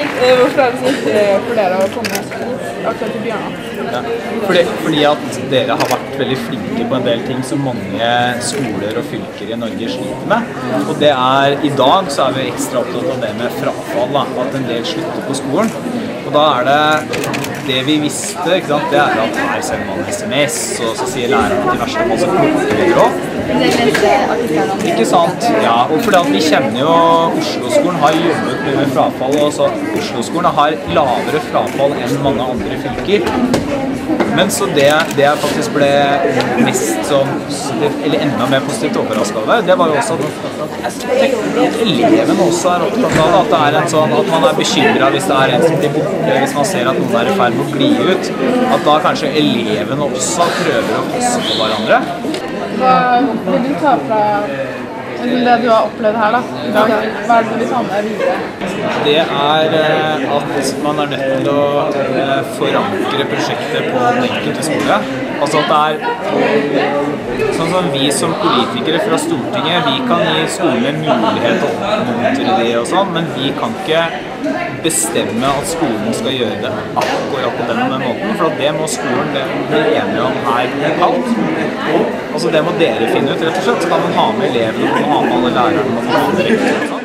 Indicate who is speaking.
Speaker 1: Hvorfor er det så viktig for dere å komme akkurat til Bjørnar?
Speaker 2: Fordi, fordi at dere har vært veldig flinke på en del ting som mange skoler og fylker i Norge sliter med. Og det er, I dag så er vi ekstra opptatt av det med frafall. Da, at en del slutter på skolen. Og da er det det vi visste, ikke sant, det er at her sender man SMS, og så sier læreren at i verste fall så plukker vi dere opp. Ikke sant? Ja, og fordi at vi kjenner jo Oslo-skolen har jobbet mye med frafall, og så Oslo-skolen har lavere frafall enn mange andre fylker. Men så det, det jeg faktisk ble mest sånn Eller enda mer positivt overraska over, det var jo også at elevene også er opptatt av. At det er en sånn at man er bekymra hvis det er en som blir borte, hvis man ser at noen er i ferd med å gli ut. At da kanskje elevene også prøver å passe på hverandre.
Speaker 1: Hva vil du ta fra det du har opplevd her da? Hva er det du vil ta med deg videre?
Speaker 2: det er eh, at man er nødt til å eh, forankre prosjektet på den enkelte skole. Altså at det er sånn som vi som politikere fra Stortinget, vi kan gi skolene mulighet til å oppmuntre det og sånn, men vi kan ikke bestemme at skolen skal gjøre det akkurat på den måten, for det må skolen bli enige om her lokalt. Altså det må dere finne ut, rett og slett. Så kan man ha med elevene, man ha med alle lærerne, man må ha og sånn.